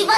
いバ